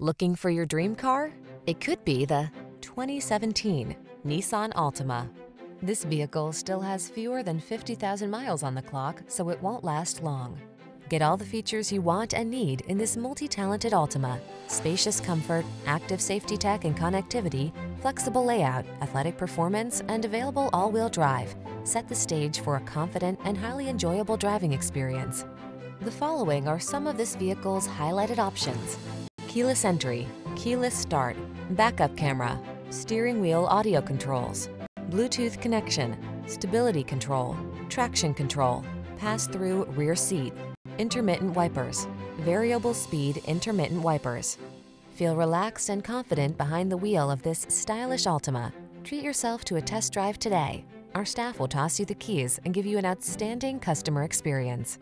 Looking for your dream car? It could be the 2017 Nissan Altima. This vehicle still has fewer than 50,000 miles on the clock, so it won't last long. Get all the features you want and need in this multi-talented Altima. Spacious comfort, active safety tech and connectivity, flexible layout, athletic performance, and available all-wheel drive set the stage for a confident and highly enjoyable driving experience. The following are some of this vehicle's highlighted options. Keyless entry, keyless start, backup camera, steering wheel audio controls, Bluetooth connection, stability control, traction control, pass-through rear seat, intermittent wipers, variable speed intermittent wipers. Feel relaxed and confident behind the wheel of this stylish Altima. Treat yourself to a test drive today. Our staff will toss you the keys and give you an outstanding customer experience.